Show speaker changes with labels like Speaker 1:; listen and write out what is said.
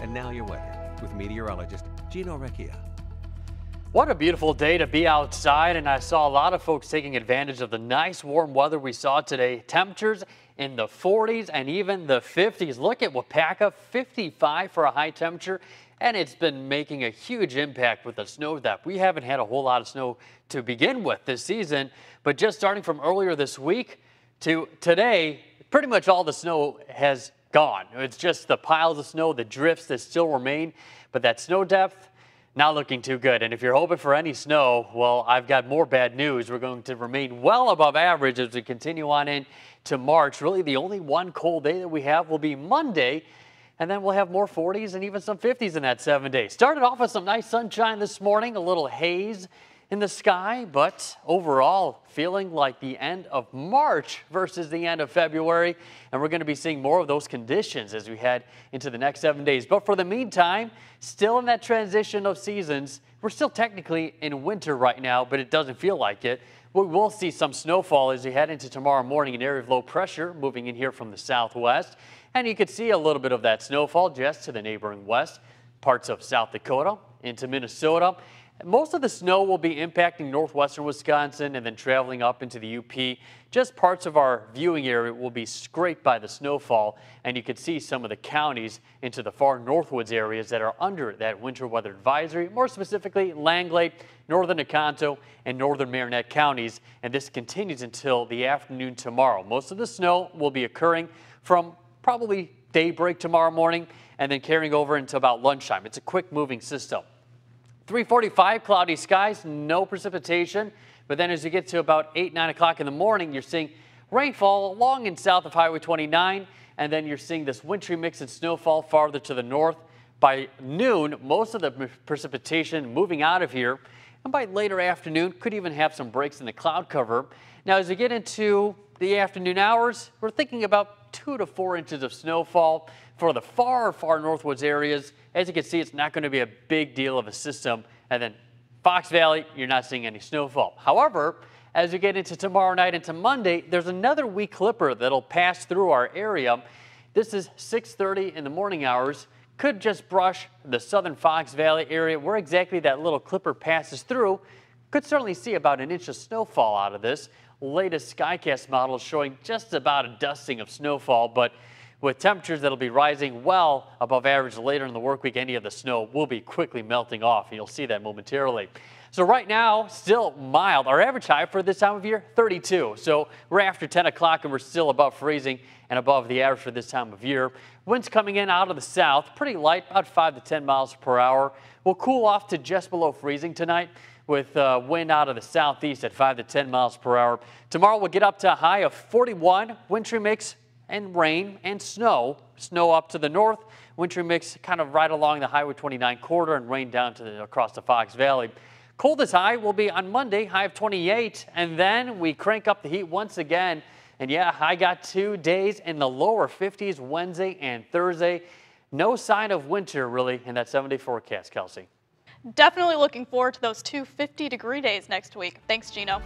Speaker 1: And now your weather with meteorologist Gino Recchia.
Speaker 2: What a beautiful day to be outside, and I saw a lot of folks taking advantage of the nice warm weather we saw today. Temperatures in the 40s and even the 50s. Look at Waupaca, 55 for a high temperature, and it's been making a huge impact with the snow that we haven't had a whole lot of snow to begin with this season, but just starting from earlier this week to today, pretty much all the snow has gone. It's just the piles of snow, the drifts that still remain, but that snow depth, not looking too good. And if you're hoping for any snow, well, I've got more bad news. We're going to remain well above average as we continue on in to March. Really, the only one cold day that we have will be Monday. And then we'll have more 40s and even some 50s in that seven days. Started off with some nice sunshine this morning, a little haze in the sky, but overall feeling like the end of March versus the end of February. And we're going to be seeing more of those conditions as we head into the next seven days. But for the meantime, still in that transition of seasons, we're still technically in winter right now, but it doesn't feel like it. We will see some snowfall as we head into tomorrow morning, an area of low pressure moving in here from the southwest. And you could see a little bit of that snowfall just to the neighboring west, parts of South Dakota into Minnesota. Most of the snow will be impacting northwestern Wisconsin and then traveling up into the UP. Just parts of our viewing area will be scraped by the snowfall, and you can see some of the counties into the far northwoods areas that are under that winter weather advisory, more specifically Langlade, northern Oconto, and northern Marinette counties. And this continues until the afternoon tomorrow. Most of the snow will be occurring from probably daybreak tomorrow morning and then carrying over until about lunchtime. It's a quick moving system. 345, cloudy skies, no precipitation. But then as you get to about 8, 9 o'clock in the morning, you're seeing rainfall along and south of Highway 29. And then you're seeing this wintry mix and snowfall farther to the north. By noon, most of the precipitation moving out of here. And by later afternoon, could even have some breaks in the cloud cover. Now, as we get into the afternoon hours, we're thinking about two to four inches of snowfall for the far, far northwoods areas. As you can see, it's not going to be a big deal of a system. And then Fox Valley, you're not seeing any snowfall. However, as we get into tomorrow night into Monday, there's another weak clipper that'll pass through our area. This is 6.30 in the morning hours. Could just brush the southern Fox Valley area where exactly that little clipper passes through. Could certainly see about an inch of snowfall out of this. Latest Skycast model showing just about a dusting of snowfall, but with temperatures that'll be rising well above average later in the work week, any of the snow will be quickly melting off, and you'll see that momentarily. So right now, still mild. Our average high for this time of year, 32. So we're after 10 o'clock and we're still above freezing and above the average for this time of year. Winds coming in out of the south, pretty light, about 5 to 10 miles per hour. We'll cool off to just below freezing tonight with uh, wind out of the southeast at 5 to 10 miles per hour. Tomorrow we'll get up to a high of 41. Wintry mix and rain and snow. Snow up to the north, wintry mix kind of right along the Highway 29 corridor and rain down to the, across the Fox Valley. Coldest high will be on Monday, high of 28, and then we crank up the heat once again. And yeah, I got two days in the lower 50s Wednesday and Thursday. No sign of winter really in that seven day forecast, Kelsey.
Speaker 3: Definitely looking forward to those two 50 degree days next week. Thanks, Gino.